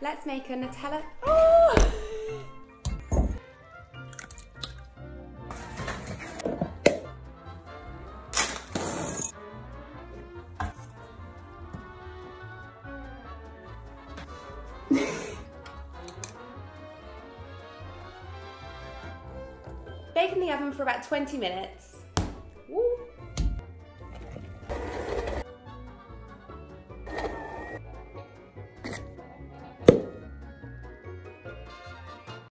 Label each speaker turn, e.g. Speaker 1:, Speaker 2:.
Speaker 1: Let's make a Nutella. Oh! Bake in the oven for about 20 minutes.